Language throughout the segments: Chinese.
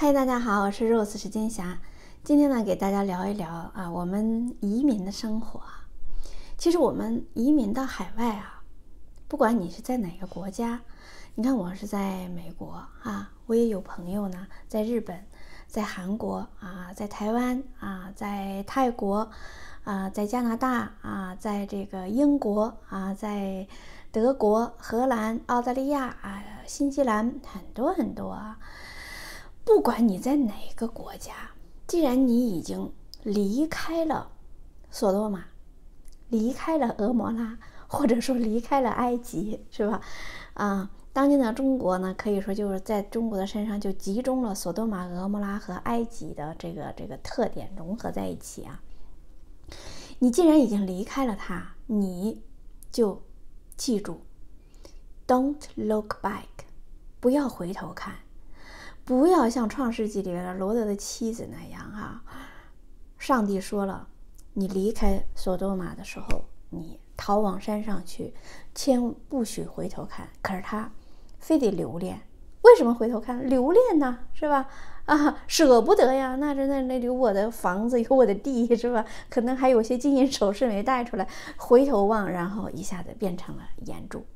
嗨，大家好，我是 Rose 石金霞。今天呢，给大家聊一聊啊，我们移民的生活。其实我们移民到海外啊，不管你是在哪个国家，你看我是在美国啊，我也有朋友呢，在日本，在韩国啊，在台湾啊，在泰国啊，在加拿大啊，在这个英国啊，在德国、荷兰、澳大利亚啊、新西兰，很多很多啊。不管你在哪个国家，既然你已经离开了索多玛，离开了俄摩拉，或者说离开了埃及，是吧？啊，当今的中国呢，可以说就是在中国的身上就集中了索多玛、俄摩拉和埃及的这个这个特点融合在一起啊。你既然已经离开了它，你就记住，Don't look back，不要回头看。不要像《创世纪》里面的罗德的妻子那样啊！上帝说了，你离开索多玛的时候，你逃往山上去，千不许回头看。可是他非得留恋，为什么回头看？留恋呢，是吧？啊，舍不得呀！那这那那有我的房子，有我的地，是吧？可能还有些金银首饰没带出来，回头望，然后一下子变成了岩柱。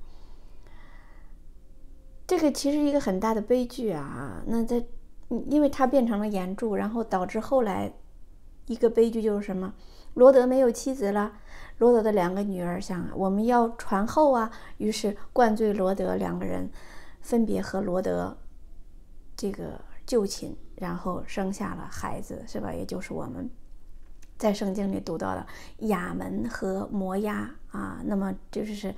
这个其实一个很大的悲剧啊！那在，因为它变成了岩柱，然后导致后来一个悲剧就是什么？罗德没有妻子了，罗德的两个女儿想我们要传后啊，于是灌醉罗德，两个人分别和罗德这个就寝，然后生下了孩子，是吧？也就是我们在圣经里读到的亚门和摩押啊，那么就是。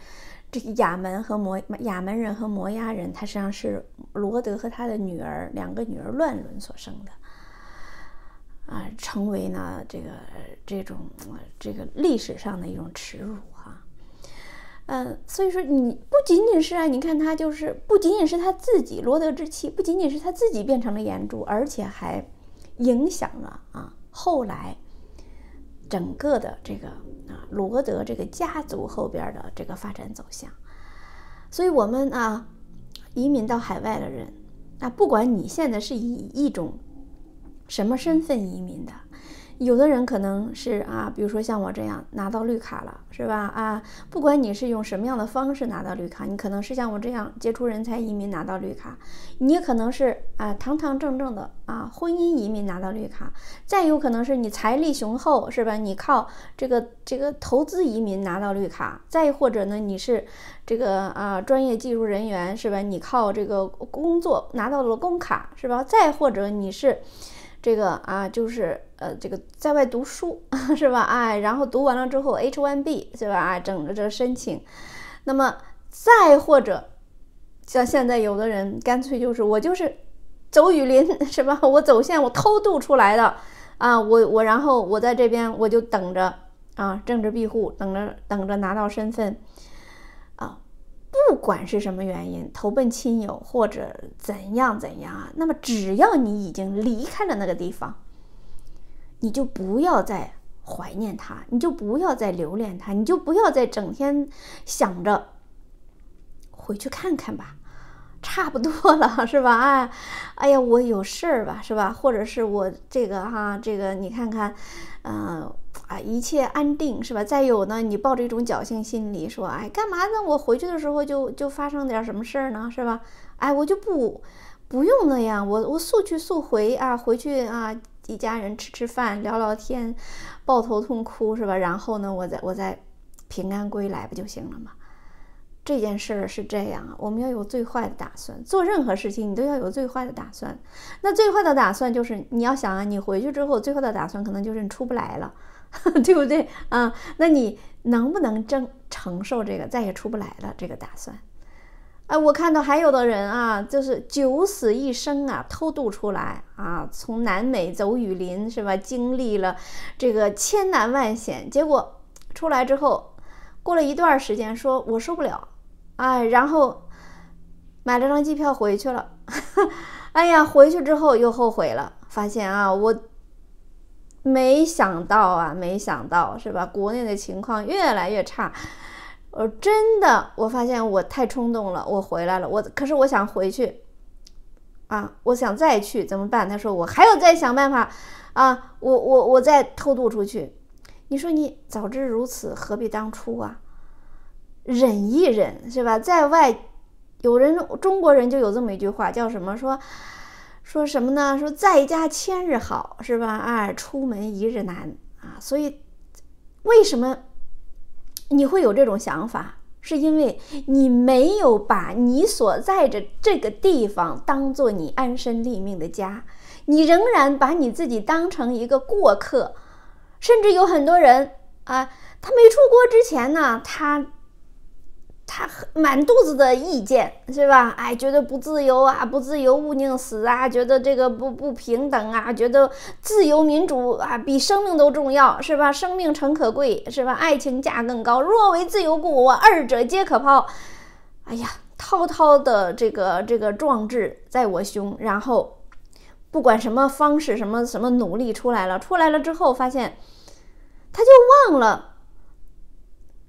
这个亚门和摩亚门人和摩押人，他实际上是罗德和他的女儿两个女儿乱伦所生的，啊，成为呢这个这种这个历史上的一种耻辱哈，嗯，所以说你不仅仅是啊，你看他就是不仅仅是他自己罗德之妻，不仅仅是他自己变成了炎柱，而且还影响了啊后来。整个的这个啊，罗德这个家族后边的这个发展走向，所以我们啊，移民到海外的人啊，不管你现在是以一种什么身份移民的。有的人可能是啊，比如说像我这样拿到绿卡了，是吧？啊，不管你是用什么样的方式拿到绿卡，你可能是像我这样杰出人才移民拿到绿卡，你也可能是啊堂堂正正的啊婚姻移民拿到绿卡，再有可能是你财力雄厚，是吧？你靠这个这个投资移民拿到绿卡，再或者呢你是这个啊专业技术人员，是吧？你靠这个工作拿到了工卡，是吧？再或者你是。这个啊，就是呃，这个在外读书 是吧？哎，然后读完了之后，H1B 是吧？啊，整个这申请，那么再或者像现在有的人干脆就是我就是走雨林 是吧？我走线，我偷渡出来的啊，我我然后我在这边我就等着啊，政治庇护，等着等着拿到身份。不管是什么原因，投奔亲友或者怎样怎样啊，那么只要你已经离开了那个地方，你就不要再怀念他，你就不要再留恋他，你就不要再整天想着回去看看吧，差不多了，是吧？哎，哎呀，我有事儿吧，是吧？或者是我这个哈，这个你看看，嗯。啊，一切安定是吧？再有呢，你抱着一种侥幸心理，说，哎，干嘛呢？我回去的时候就就发生点什么事儿呢？是吧？哎，我就不不用那样，我我速去速回啊，回去啊，一家人吃吃饭，聊聊天，抱头痛哭是吧？然后呢，我再我再平安归来不就行了吗？这件事儿是这样啊，我们要有最坏的打算，做任何事情你都要有最坏的打算。那最坏的打算就是你要想啊，你回去之后最坏的打算可能就是你出不来了。对不对啊？那你能不能承承受这个再也出不来了这个打算？哎，我看到还有的人啊，就是九死一生啊，偷渡出来啊，从南美走雨林是吧？经历了这个千难万险，结果出来之后，过了一段时间，说我受不了，哎，然后买了张机票回去了。哎呀，回去之后又后悔了，发现啊，我。没想到啊，没想到是吧？国内的情况越来越差，呃，真的，我发现我太冲动了，我回来了，我可是我想回去，啊，我想再去怎么办？他说我还要再想办法啊，我我我再偷渡出去。你说你早知如此，何必当初啊？忍一忍是吧？在外有人，中国人就有这么一句话，叫什么？说说什么呢？说在家千日好是吧？哎，出门一日难啊。所以为什么你会有这种想法？是因为你没有把你所在的这个地方当做你安身立命的家，你仍然把你自己当成一个过客，甚至有很多人啊，他没出国之前呢，他。他满肚子的意见是吧？哎，觉得不自由啊，不自由勿宁死啊，觉得这个不不平等啊，觉得自由民主啊比生命都重要是吧？生命诚可贵是吧？爱情价更高，若为自由故，我二者皆可抛。哎呀，滔滔的这个这个壮志在我胸，然后不管什么方式，什么什么努力出来了，出来了之后发现，他就忘了，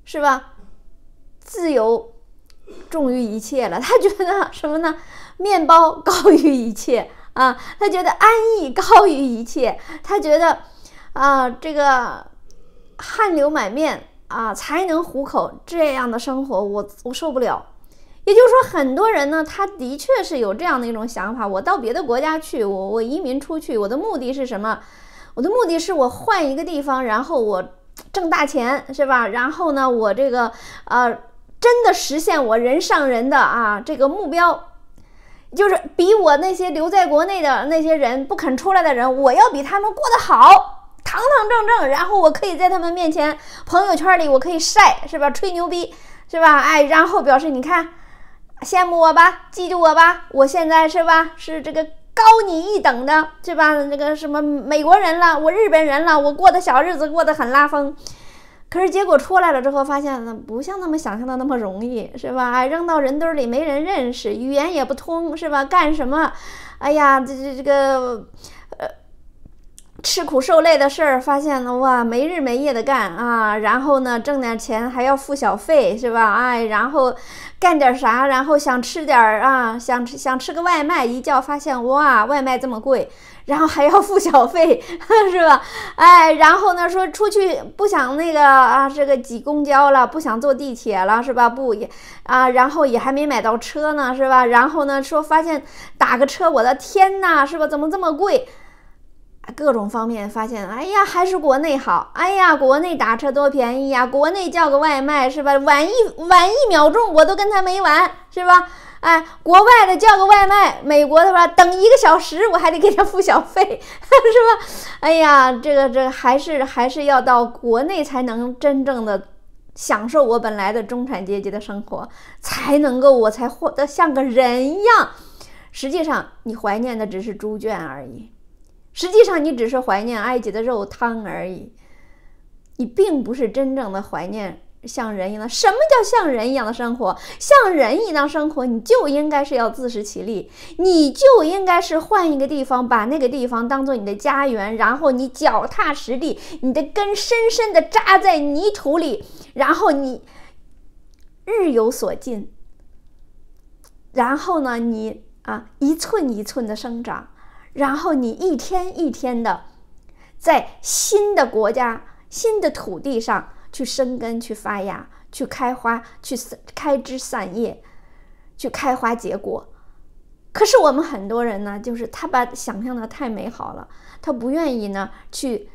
是吧？自由重于一切了，他觉得什么呢？面包高于一切啊！他觉得安逸高于一切，他觉得啊，这个汗流满面啊才能糊口这样的生活，我我受不了。也就是说，很多人呢，他的确是有这样的一种想法：我到别的国家去，我我移民出去，我的目的是什么？我的目的是我换一个地方，然后我挣大钱，是吧？然后呢，我这个呃。真的实现我人上人的啊这个目标，就是比我那些留在国内的那些人不肯出来的人，我要比他们过得好，堂堂正正。然后我可以在他们面前朋友圈里我可以晒，是吧？吹牛逼，是吧？哎，然后表示你看，羡慕我吧，嫉妒我吧，我现在是吧？是这个高你一等的，是吧？那个什么美国人了，我日本人了，我过的小日子过得很拉风。可是结果出来了之后，发现呢不像他们想象的那么容易，是吧？扔到人堆里没人认识，语言也不通，是吧？干什么？哎呀，这这这个，呃，吃苦受累的事儿，发现了哇，没日没夜的干啊，然后呢，挣点钱还要付小费，是吧？哎，然后干点啥？然后想吃点儿啊，想吃想吃个外卖，一叫发现哇，外卖这么贵。然后还要付小费，是吧？哎，然后呢，说出去不想那个啊，这个挤公交了，不想坐地铁了，是吧？不也啊，然后也还没买到车呢，是吧？然后呢，说发现打个车，我的天呐，是吧？怎么这么贵？各种方面发现，哎呀，还是国内好。哎呀，国内打车多便宜呀，国内叫个外卖，是吧？晚一晚一秒钟，我都跟他没完，是吧？哎，国外的叫个外卖，美国的吧，等一个小时我还得给他付小费，是吧？哎呀，这个这还是还是要到国内才能真正的享受我本来的中产阶级的生活，才能够我才活得像个人一样。实际上，你怀念的只是猪圈而已，实际上你只是怀念埃及的肉汤而已，你并不是真正的怀念。像人一样，什么叫像人一样的生活？像人一样生活，你就应该是要自食其力，你就应该是换一个地方，把那个地方当做你的家园，然后你脚踏实地，你的根深深的扎在泥土里，然后你日有所进，然后呢，你啊一寸一寸的生长，然后你一天一天的在新的国家、新的土地上。去生根，去发芽，去开花，去开枝散叶，去开花结果。可是我们很多人呢，就是他把想象的太美好了，他不愿意呢去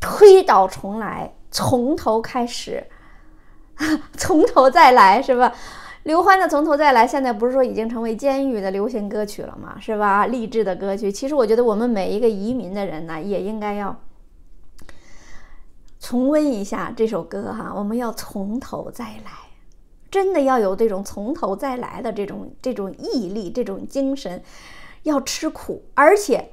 推倒重来，从头开始，从头再来，是吧？刘欢的《从头再来》现在不是说已经成为监狱的流行歌曲了吗？是吧？励志的歌曲。其实我觉得我们每一个移民的人呢，也应该要。重温一下这首歌哈，我们要从头再来，真的要有这种从头再来的这种这种毅力、这种精神，要吃苦，而且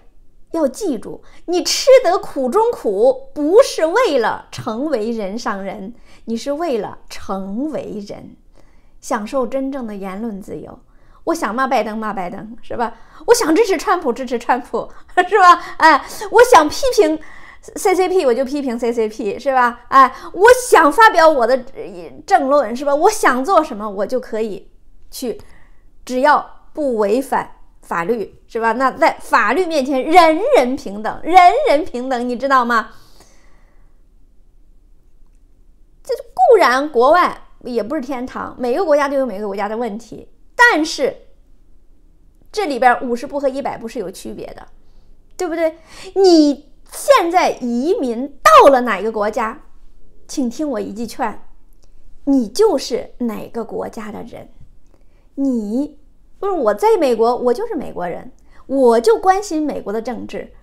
要记住，你吃得苦中苦，不是为了成为人上人，你是为了成为人，享受真正的言论自由。我想骂拜登骂拜登是吧？我想支持川普支持川普 是吧？哎，我想批评。CCP 我就批评 CCP 是吧？哎，我想发表我的政论是吧？我想做什么我就可以去，只要不违反法律，是吧？那在法律面前，人人平等，人人平等，你知道吗？这固然国外也不是天堂，每个国家都有每个国家的问题，但是这里边五十步和一百步是有区别的，对不对？你现在移民到了哪个国家，请听我一句劝，你就是哪个国家的人，你。不是我在美国，我就是美国人，我就关心美国的政治，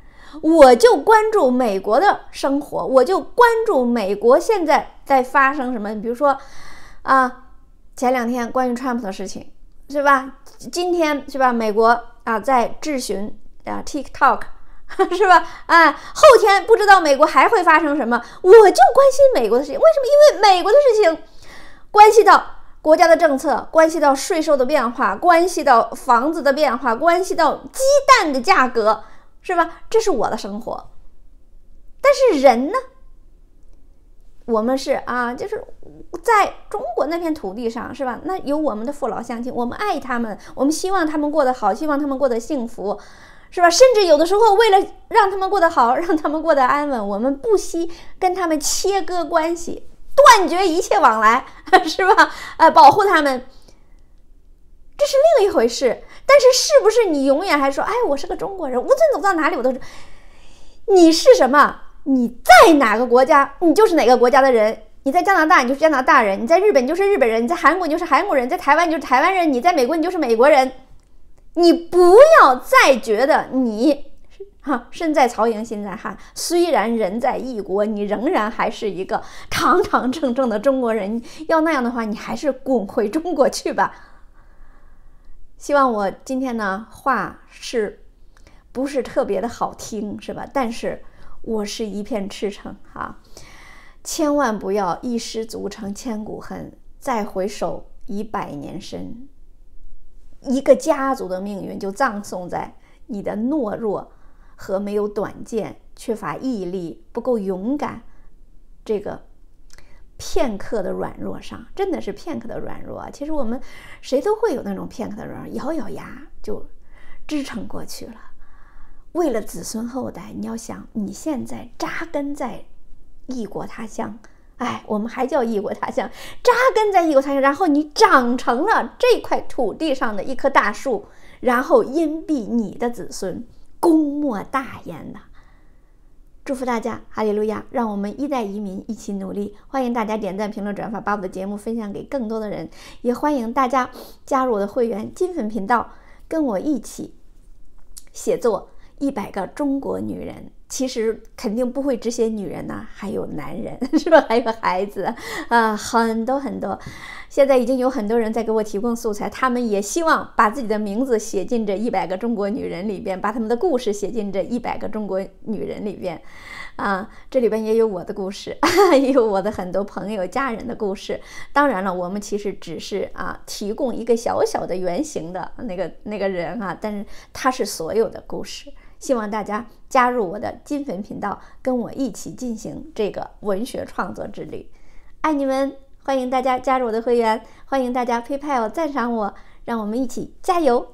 我就关注美国的生活，我就关注美国现在在发生什么。比如说，啊，前两天关于 Trump 的事情，是吧？今天是吧？美国啊在质询啊 TikTok，是吧？啊，后天不知道美国还会发生什么，我就关心美国的事情。为什么？因为美国的事情关系到。国家的政策关系到税收的变化，关系到房子的变化，关系到鸡蛋的价格，是吧？这是我的生活。但是人呢？我们是啊，就是在中国那片土地上，是吧？那有我们的父老乡亲，我们爱他们，我们希望他们过得好，希望他们过得幸福，是吧？甚至有的时候，为了让他们过得好，让他们过得安稳，我们不惜跟他们切割关系。断绝一切往来，是吧？呃，保护他们，这是另一回事。但是，是不是你永远还说，哎，我是个中国人，无论走到哪里，我都是。你是什么？你在哪个国家，你就是哪个国家的人。你在加拿大，你就是加拿大人；你在日本，你就是日本人；你在韩国，你就是韩国人；在台湾，你就是台湾人；你在美国，你就是美国人。你不要再觉得你。哈，身在曹营心在汉。虽然人在异国，你仍然还是一个堂堂正正的中国人。要那样的话，你还是滚回中国去吧。希望我今天呢话是不是特别的好听，是吧？但是我是一片赤诚哈，千万不要一失足成千古恨，再回首已百年身。一个家族的命运就葬送在你的懦弱。和没有短见、缺乏毅力、不够勇敢，这个片刻的软弱上，真的是片刻的软弱啊！其实我们谁都会有那种片刻的软弱，咬咬牙就支撑过去了。为了子孙后代，你要想你现在扎根在异国他乡，哎，我们还叫异国他乡，扎根在异国他乡，然后你长成了这块土地上的一棵大树，然后荫蔽你的子孙。功莫大焉呐！祝福大家，哈利路亚！让我们一代移民一起努力。欢迎大家点赞、评论、转发，把我的节目分享给更多的人。也欢迎大家加入我的会员金粉频道，跟我一起写作一百个中国女人。其实肯定不会只写女人呐，还有男人 是吧？还有孩子啊，很多很多。现在已经有很多人在给我提供素材，他们也希望把自己的名字写进这一百个中国女人里边，把他们的故事写进这一百个中国女人里边。啊，这里边也有我的故事，也有我的很多朋友、家人的故事。当然了，我们其实只是啊，提供一个小小的原型的那个那个人啊，但是他是所有的故事。希望大家加入我的金粉频道，跟我一起进行这个文学创作之旅。爱你们！欢迎大家加入我的会员，欢迎大家 PayPal 赞赏我，让我们一起加油。